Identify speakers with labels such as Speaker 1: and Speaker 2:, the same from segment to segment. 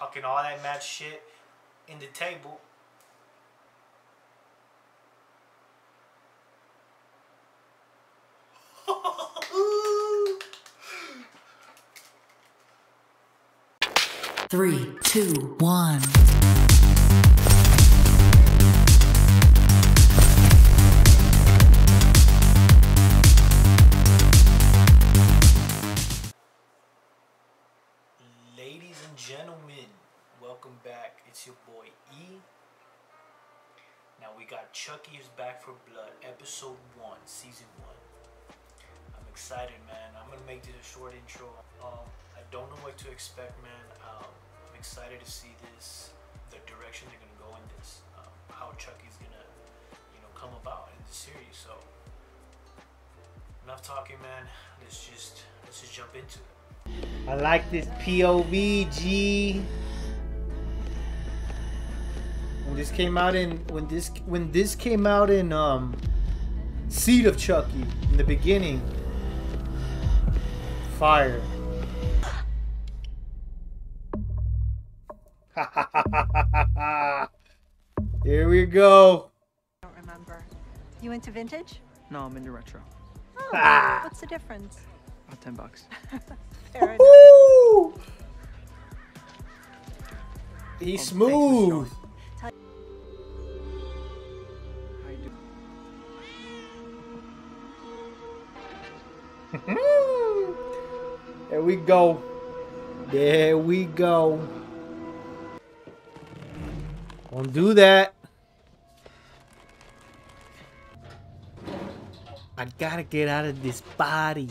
Speaker 1: talking all that mad shit in the table.
Speaker 2: Three, two, one.
Speaker 1: Ladies and gentlemen, welcome back. It's your boy E. Now we got Chucky is back for blood, episode one, season one. I'm excited, man. I'm gonna make this a short intro. Um, I don't know what to expect, man. Um, I'm excited to see this, the direction they're gonna go in this, um, how Chucky's gonna, you know, come about in the series. So enough talking, man. Let's just let's just jump into it. I like this POV, G. When this came out in when this when this came out in um Seed of Chucky in the beginning. Fire. Here we go.
Speaker 3: I don't remember. You into vintage?
Speaker 4: No, I'm into retro.
Speaker 3: Oh,
Speaker 1: Ah.
Speaker 3: what's the difference?
Speaker 4: About ten bucks.
Speaker 3: Fair
Speaker 1: He's
Speaker 4: Oh,
Speaker 1: smooth.
Speaker 4: showing. How you doing?
Speaker 1: There we go. There we go. Don't do that. I gotta get out of this body.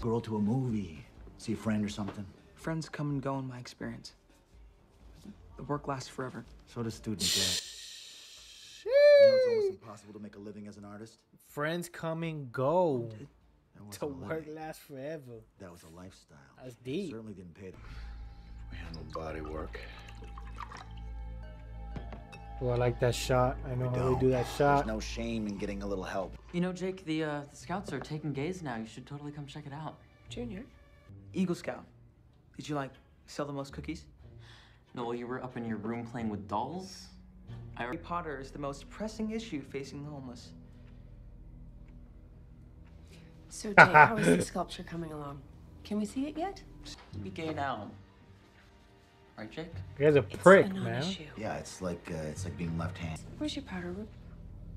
Speaker 5: Girl to a movie, see a friend or something.
Speaker 4: Friends come and go in my experience. The work lasts forever.
Speaker 5: So does student debt. You know it's almost impossible to make a living as an artist.
Speaker 1: Friends come and go.
Speaker 5: That wasn't
Speaker 1: To work
Speaker 5: living.
Speaker 1: lasts forever.
Speaker 5: That was a lifestyle.
Speaker 1: That's deep.
Speaker 5: Certainly didn't pay. The-
Speaker 6: We handle body work.
Speaker 1: Oh, I like that shot. I know how they do that shot.
Speaker 5: There's
Speaker 1: shot.
Speaker 5: no shame in getting a little help.
Speaker 7: You know, Jake, the uh, the scouts are taking gays now. You should totally come check it out.
Speaker 4: Junior? Eagle Scout. Did you like sell the most cookies?
Speaker 7: No, while you were up in your room playing with dolls. I
Speaker 4: Harry Potter is the most pressing issue facing the homeless.
Speaker 8: So, Jake, how is the sculpture coming along? Can we see it yet?
Speaker 7: be gay now. Right, Jake?
Speaker 1: You guys a
Speaker 8: It's
Speaker 1: prick,
Speaker 8: a
Speaker 1: man.
Speaker 8: non-issue.
Speaker 5: Yeah, it's like uh, it's like being left-handed.
Speaker 8: Where's your powder room?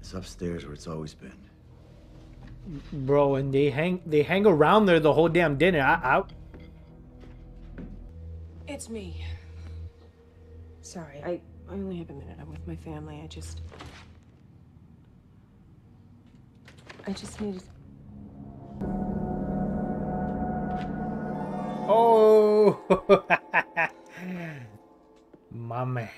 Speaker 5: It's upstairs where it's always been.
Speaker 1: Bro, and they hang they hang around there the whole damn dinner. I, I
Speaker 8: It's me. Sorry, I, I only have a minute. I'm with my family. I just. I just needed.
Speaker 1: Oh, my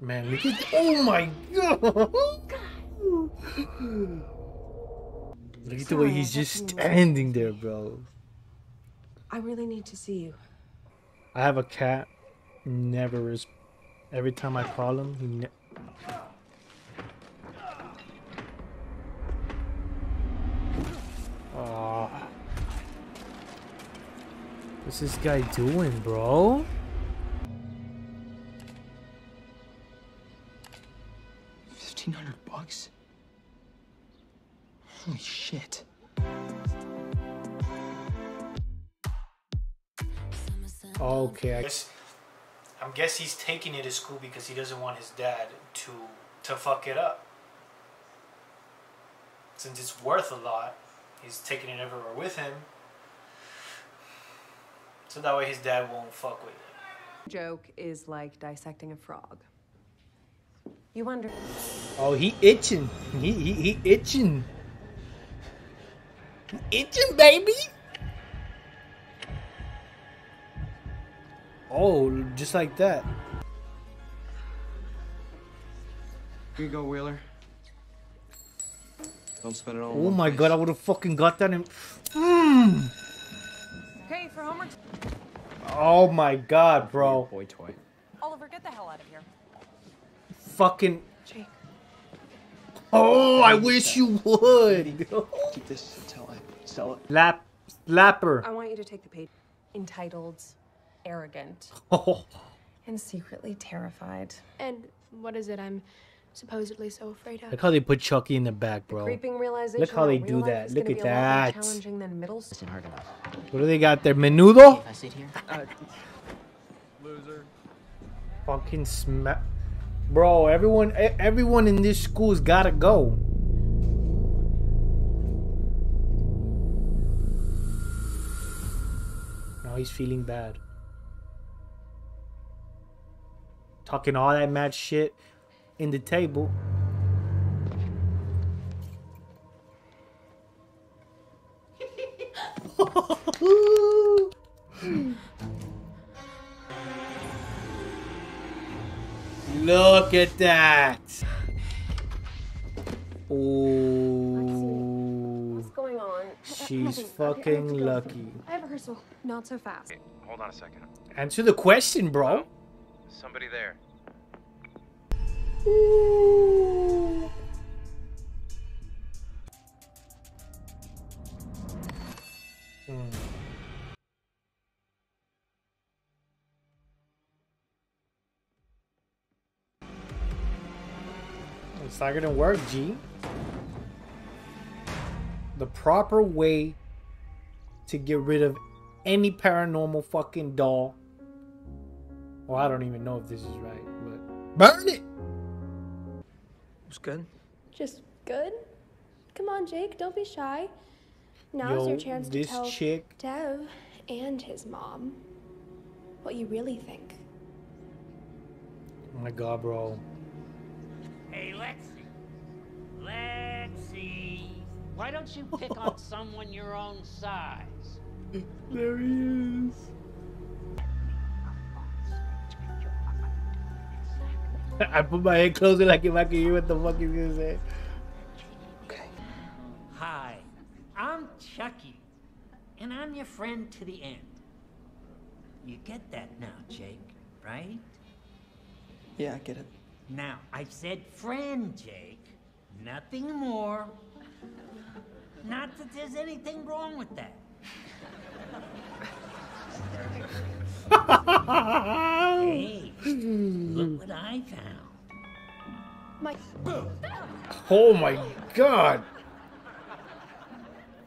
Speaker 1: man. Look at oh my god! Look at the way he's just standing there, bro.
Speaker 8: I really need to see you.
Speaker 1: I have a cat. Never is. Every time I call him, he. Ne- Aw. What's this guy doing, bro?
Speaker 4: Fifteen hundred bucks? Holy shit.
Speaker 1: Okay, I
Speaker 9: guess, I guess he's taking it to school because he doesn't want his dad to to fuck it up. Since it's worth a lot, he's taking it everywhere with him. So that way his dad won't fuck with it.
Speaker 8: Joke is like dissecting a frog. You wonder.
Speaker 1: Oh, he itching. He he, he itching. Itching, baby. Oh, just like that.
Speaker 4: Here you go, Wheeler. Don't spend it all. Oh
Speaker 1: Oh
Speaker 4: one
Speaker 1: my
Speaker 4: place.
Speaker 1: god, I would have fucking got that in. Mm.
Speaker 3: Hey, for homework.
Speaker 1: Oh my god, bro.
Speaker 4: Boy toy.
Speaker 3: Oliver, get the hell out of here.
Speaker 1: fucking.
Speaker 8: Jake.
Speaker 1: Oh, I wish you would.
Speaker 4: Keep this until I sell it.
Speaker 1: Lap, lapper.
Speaker 8: I want you to take the page entitled Arrogant
Speaker 1: Oh,
Speaker 8: and Secretly Terrified.
Speaker 2: And what is it I'm supposedly so afraid of?
Speaker 1: look how they put Chucky in the back, bro.
Speaker 8: Creeping realization
Speaker 1: Look how they do
Speaker 8: real life
Speaker 1: that.
Speaker 8: is
Speaker 1: Look at
Speaker 8: be a lot more
Speaker 1: that.
Speaker 8: challenging than middle school.
Speaker 7: hard enough.
Speaker 1: What do they got there? Menudo?
Speaker 7: If I sit here, uh,
Speaker 4: Loser.
Speaker 1: Fucking smack. Bro, everyone, e- everyone in this school's gotta go. Now he's feeling bad. Talking all that mad shit in the table. Look at that. Oh,
Speaker 8: What's going on?
Speaker 1: she's fucking lucky.
Speaker 8: I have rehearsal. Not so fast.
Speaker 10: Hold on a second.
Speaker 1: Answer the question, bro.
Speaker 10: Somebody there.
Speaker 1: Hmm. It's not gonna work, G. The proper way to get rid of any paranormal fucking doll. Well, I don't even know if this is right, but burn it.
Speaker 4: It was good.
Speaker 2: Just good? Come on, Jake, don't be shy. Now's
Speaker 1: Yo,
Speaker 2: your chance to
Speaker 1: this
Speaker 2: tell
Speaker 1: chick-
Speaker 2: Dev and his mom what you really think.
Speaker 1: Oh my god, bro.
Speaker 11: Hey, Lexi. Lexi. Why don't you pick on someone your own size?
Speaker 1: There he is. I put my head closer like if I could hear what the fuck he's gonna say.
Speaker 4: Okay.
Speaker 11: Hi, I'm Chucky, and I'm your friend to the end. You get that now, Jake, right?
Speaker 4: Yeah, I get it.
Speaker 11: Now, I said friend, Jake. Nothing more. Not that there's anything wrong with that. hey, Mm-hmm. look what I found.
Speaker 2: My
Speaker 1: Oh my god.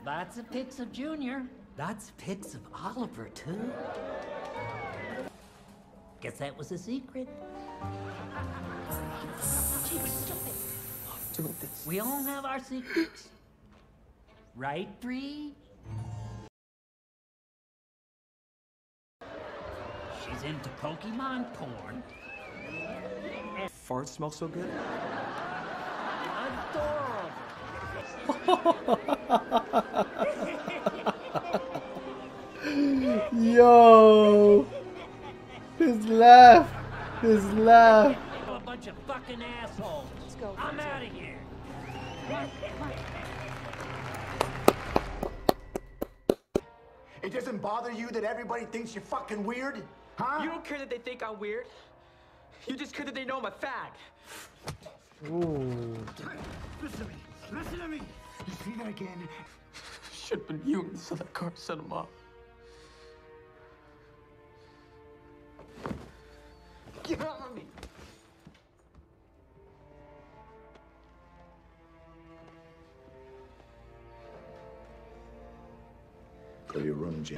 Speaker 11: That's a pics of Junior. That's of pics of Oliver, too. Guess that was a secret.
Speaker 4: Doing this.
Speaker 11: We all have our secrets. Right, Bree? Into Pokemon porn.
Speaker 4: Farts smell so good.
Speaker 11: Adorable.
Speaker 1: Yo. His laugh. His laugh.
Speaker 11: A bunch of fucking assholes. Let's go. I'm out of here.
Speaker 5: It doesn't bother you that everybody thinks you're fucking weird? Huh?
Speaker 4: You don't care that they think I'm weird. You just care that they know I'm a fag.
Speaker 1: Ooh.
Speaker 5: Listen to me. Listen to me. You see that again?
Speaker 4: Should have been you instead of that car set him up. Get off of me.
Speaker 5: Go to your room, Jim.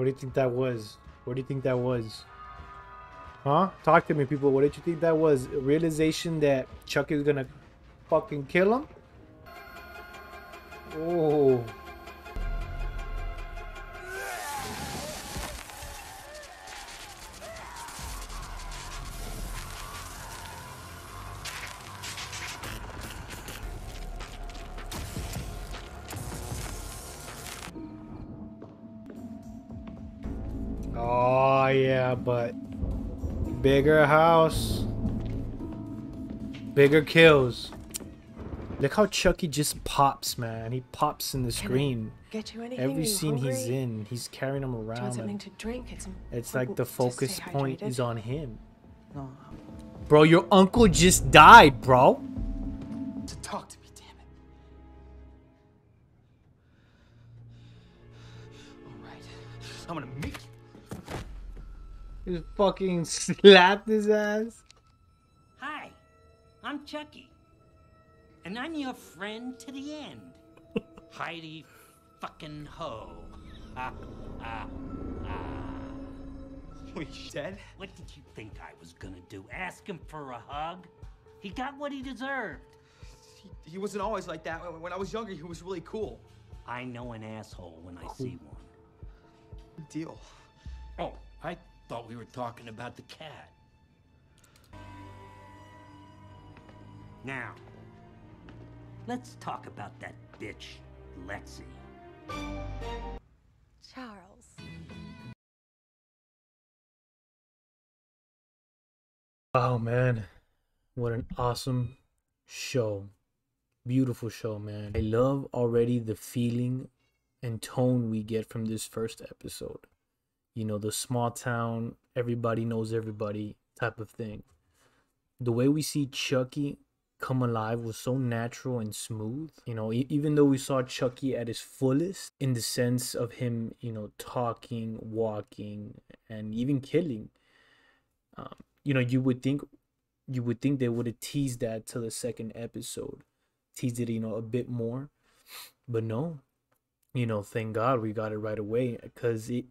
Speaker 1: What do you think that was? What do you think that was? Huh? Talk to me, people. What did you think that was? A realization that Chuck is gonna fucking kill him? Oh. Yeah, but bigger house, bigger kills. Look how Chucky just pops, man. He pops in the screen.
Speaker 8: get you anything?
Speaker 1: Every
Speaker 8: you
Speaker 1: scene he's in, he's carrying him
Speaker 8: Do want
Speaker 1: around.
Speaker 8: something to drink? It's,
Speaker 1: It's like the focus point is on him.
Speaker 4: No,
Speaker 1: Bro, your uncle just died, bro.
Speaker 4: You.
Speaker 1: He fucking slapped his ass.
Speaker 11: Hi, I'm Chucky. And I'm your friend to the end. Heidi fucking ho. Ah, ah, ah.
Speaker 4: Wait, he's dead?
Speaker 11: What did you think I was gonna do? Ask him for a hug? He got what he deserved.
Speaker 4: He, he wasn't always like that. When- When I was younger, he was really cool.
Speaker 11: I know an asshole when I see one.
Speaker 4: Deal.
Speaker 11: Oh, I thought we were talking about the cat. Now, let's talk about that bitch, Lexi.
Speaker 2: Charles.
Speaker 1: Oh man, what an awesome show. Beautiful show, man. I love already the feeling and tone we get from this first episode. You know, the small town, everybody knows everybody type of thing. The way we see Chucky come alive was so natural and smooth. You know, e- even though we saw Chucky at his fullest in the sense of him, you know, talking, walking, and even killing um, you know you would think you would think they would have teased that till the second episode teased it you know a bit more but no you know thank god we got it right away because it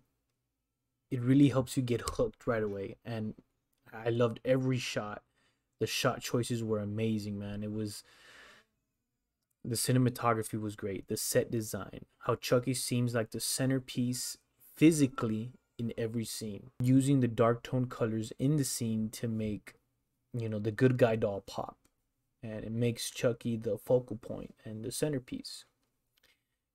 Speaker 1: it really helps you get hooked right away and i loved every shot. The shot choices were amazing man. It was the cinematography was great the set design how chucky seems like the centerpiece physically in every scene using the dark tone colors in the scene to make you know the good guy doll pop and it makes chucky the focal point and the centerpiece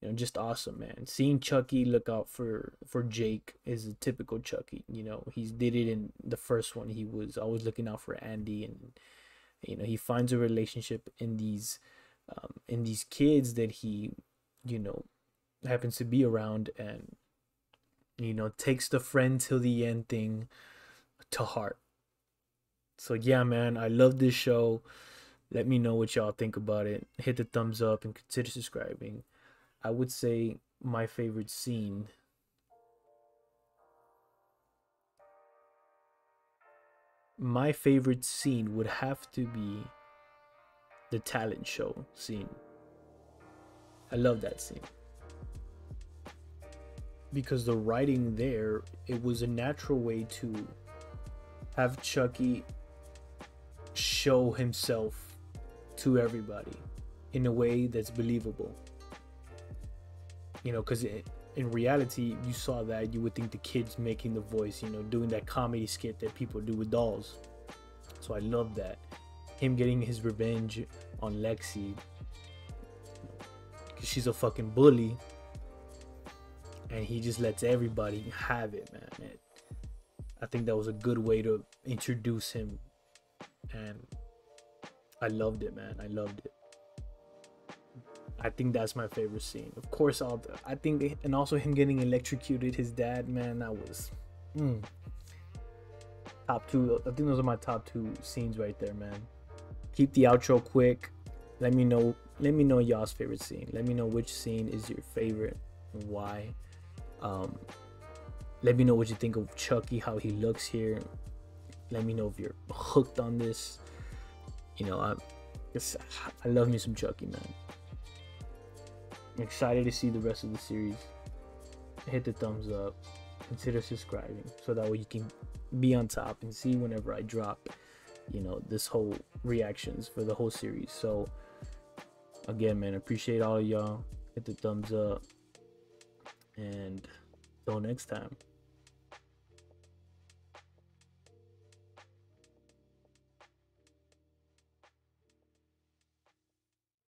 Speaker 1: you know just awesome man. Seeing chucky look out for for jake is a typical chucky you know. He did it in the first one he was always looking out for andy and you know he finds a relationship in these um, in these kids that he you know happens to be around and you know takes the friend till the end thing to heart. So yeah man i love this show. Let me know what y'all think about it. Hit the thumbs up and consider subscribing i would say my favorite scene. My favorite scene would have to be the talent show scene. I love that scene. Because the writing there it was a natural way to have chucky show himself to everybody in a way that's believable you know because in reality you saw that you would think the kids making the voice you know doing that comedy skit that people do with dolls so i love that him getting his revenge on lexi because she's a fucking bully and he just lets everybody have it, man. I think that was a good way to introduce him, and I loved it, man. I loved it. I think that's my favorite scene. Of course, all the, I think, and also him getting electrocuted, his dad, man, that was mm, top two. I think those are my top two scenes right there, man. Keep the outro quick. Let me know. Let me know y'all's favorite scene. Let me know which scene is your favorite and why. Um, let me know what you think of Chucky, how he looks here. Let me know if you're hooked on this. You know, I, I love me some Chucky, man. Excited to see the rest of the series. Hit the thumbs up. Consider subscribing so that way you can be on top and see whenever I drop, you know, this whole reactions for the whole series. So, again, man, appreciate all of y'all. Hit the thumbs up. And till next time.